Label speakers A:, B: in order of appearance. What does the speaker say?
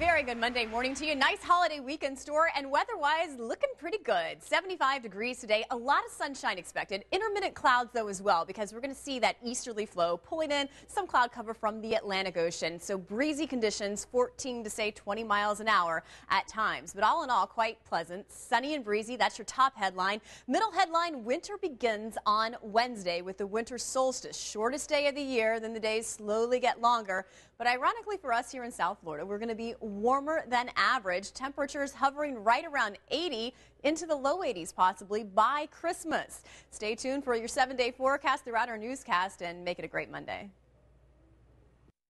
A: very good Monday morning to you. Nice holiday weekend store and weather-wise looking pretty good. 75 degrees today. A lot of sunshine expected. Intermittent clouds though as well because we're going to see that easterly flow pulling in some cloud cover from the Atlantic Ocean. So breezy conditions, 14 to say 20 miles an hour at times. But all in all, quite pleasant. Sunny and breezy. That's your top headline. Middle headline, winter begins on Wednesday with the winter solstice. Shortest day of the year. Then the days slowly get longer. But ironically for us here in South Florida, we're going to be warmer than average. Temperatures hovering right around 80 into the low 80s possibly by Christmas. Stay tuned for your seven day forecast throughout our newscast and make it a great Monday.